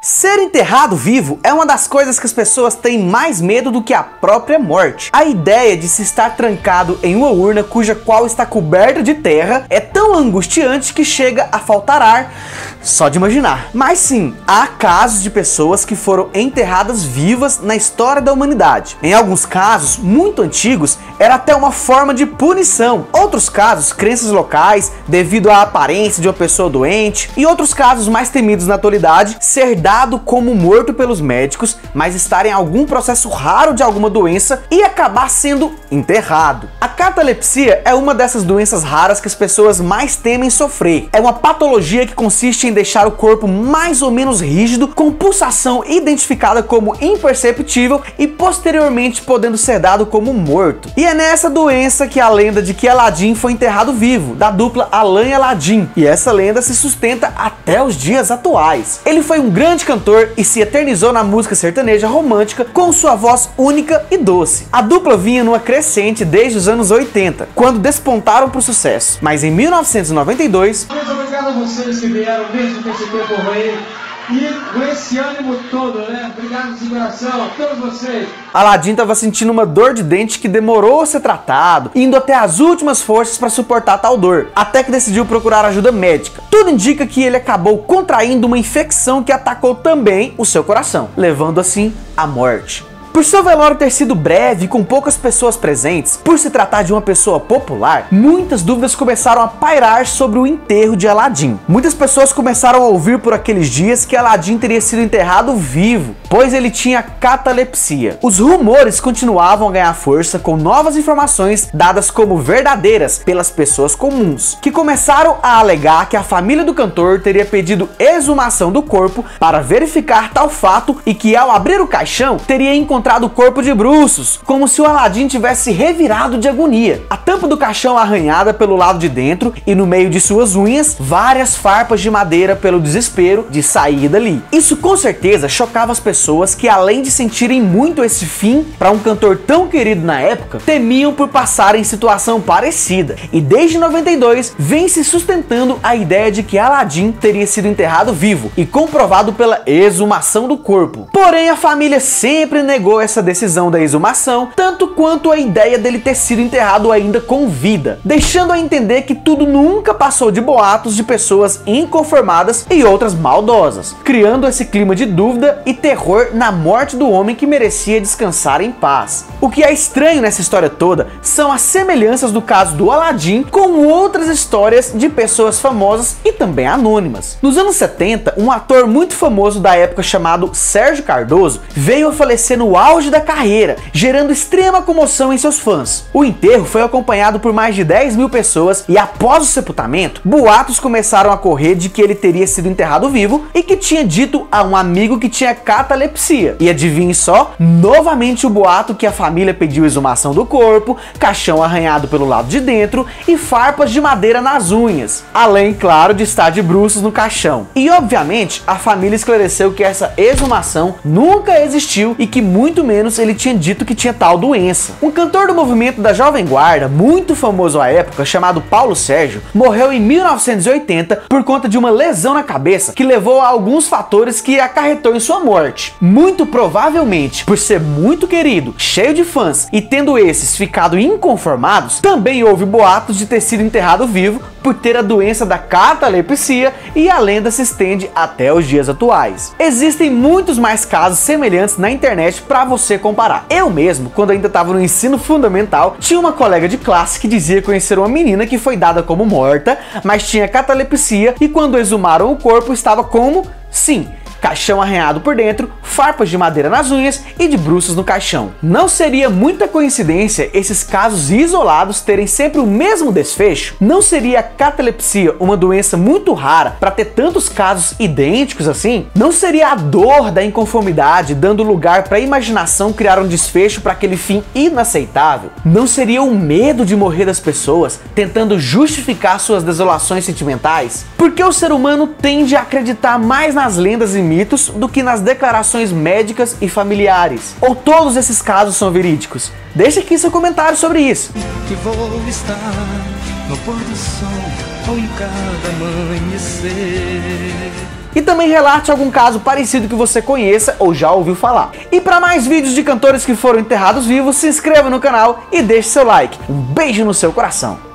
Ser enterrado vivo é uma das coisas que as pessoas têm mais medo do que a própria morte. A ideia de se estar trancado em uma urna cuja qual está coberta de terra é tão angustiante que chega a faltar ar só de imaginar. Mas sim, há casos de pessoas que foram enterradas vivas na história da humanidade. Em alguns casos, muito antigos, era até uma forma de punição. Outros casos, crenças locais, devido à aparência de uma pessoa doente. E outros casos mais temidos na atualidade, ser dado como morto pelos médicos, mas estar em algum processo raro de alguma doença e acabar sendo enterrado. A catalepsia é uma dessas doenças raras que as pessoas mais temem sofrer. É uma patologia que consiste em deixar o corpo mais ou menos rígido, com pulsação identificada como imperceptível e posteriormente podendo ser dado como morto. E é nessa doença que a lenda de que Aladdin foi enterrado vivo, da dupla Alan e Aladdin. E essa lenda se sustenta até os dias atuais. Ele foi um grande grande cantor e se eternizou na música sertaneja romântica com sua voz única e doce. A dupla vinha numa crescente desde os anos 80, quando despontaram para o sucesso. Mas em 1992... Muito obrigado a vocês que vieram mesmo com esse tempo ruim e com esse ânimo todo, né? Obrigado de coração a todos vocês. Aladdin estava sentindo uma dor de dente que demorou a ser tratado, indo até as últimas forças para suportar tal dor, até que decidiu procurar ajuda médica. Tudo indica que ele acabou contraindo uma infecção que atacou também o seu coração, levando assim à morte. Por seu velório ter sido breve e com poucas pessoas presentes, por se tratar de uma pessoa popular, muitas dúvidas começaram a pairar sobre o enterro de Aladdin. Muitas pessoas começaram a ouvir por aqueles dias que Aladdin teria sido enterrado vivo, pois ele tinha catalepsia. Os rumores continuavam a ganhar força com novas informações dadas como verdadeiras pelas pessoas comuns, que começaram a alegar que a família do cantor teria pedido exumação do corpo para verificar tal fato e que ao abrir o caixão teria encontrado encontrado o corpo de bruços, como se o Aladim tivesse revirado de agonia. A tampa do caixão arranhada pelo lado de dentro e no meio de suas unhas, várias farpas de madeira pelo desespero de sair dali. Isso com certeza chocava as pessoas que além de sentirem muito esse fim para um cantor tão querido na época, temiam por passar em situação parecida. E desde 92 vem se sustentando a ideia de que Aladim teria sido enterrado vivo e comprovado pela exumação do corpo. Porém, a família sempre negou essa decisão da exumação, tanto quanto a ideia dele ter sido enterrado ainda com vida, deixando a entender que tudo nunca passou de boatos de pessoas inconformadas e outras maldosas, criando esse clima de dúvida e terror na morte do homem que merecia descansar em paz. O que é estranho nessa história toda são as semelhanças do caso do Aladdin com outras histórias de pessoas famosas e também anônimas. Nos anos 70, um ator muito famoso da época chamado Sérgio Cardoso veio a falecer no auge da carreira, gerando extrema comoção em seus fãs. O enterro foi acompanhado por mais de 10 mil pessoas e após o sepultamento, boatos começaram a correr de que ele teria sido enterrado vivo e que tinha dito a um amigo que tinha catalepsia. E adivinhe só, novamente o boato que a família pediu exumação do corpo, caixão arranhado pelo lado de dentro e farpas de madeira nas unhas, além, claro, de estar de bruços no caixão. E obviamente, a família esclareceu que essa exumação nunca existiu e que muito muito menos ele tinha dito que tinha tal doença. Um cantor do movimento da Jovem Guarda, muito famoso à época, chamado Paulo Sérgio, morreu em 1980 por conta de uma lesão na cabeça que levou a alguns fatores que acarretou em sua morte. Muito provavelmente, por ser muito querido, cheio de fãs e tendo esses ficado inconformados, também houve boatos de ter sido enterrado vivo por ter a doença da catalepsia e a lenda se estende até os dias atuais. Existem muitos mais casos semelhantes na internet para você comparar. Eu mesmo, quando ainda estava no ensino fundamental, tinha uma colega de classe que dizia conhecer uma menina que foi dada como morta, mas tinha catalepsia e quando exumaram o corpo estava como Sim, caixão arranhado por dentro, farpas de madeira nas unhas e de bruços no caixão. Não seria muita coincidência esses casos isolados terem sempre o mesmo desfecho? Não seria a catalepsia uma doença muito rara para ter tantos casos idênticos assim? Não seria a dor da inconformidade dando lugar para a imaginação criar um desfecho para aquele fim inaceitável? Não seria o medo de morrer das pessoas tentando justificar suas desolações sentimentais? Porque o ser humano tende a acreditar mais nas lendas e mitos do que nas declarações médicas e familiares. Ou todos esses casos são verídicos? Deixe aqui seu comentário sobre isso. Que vou estar no pôr do sol ou em cada amanhecer. E também relate algum caso parecido que você conheça ou já ouviu falar. E para mais vídeos de cantores que foram enterrados vivos, se inscreva no canal e deixe seu like. Um beijo no seu coração.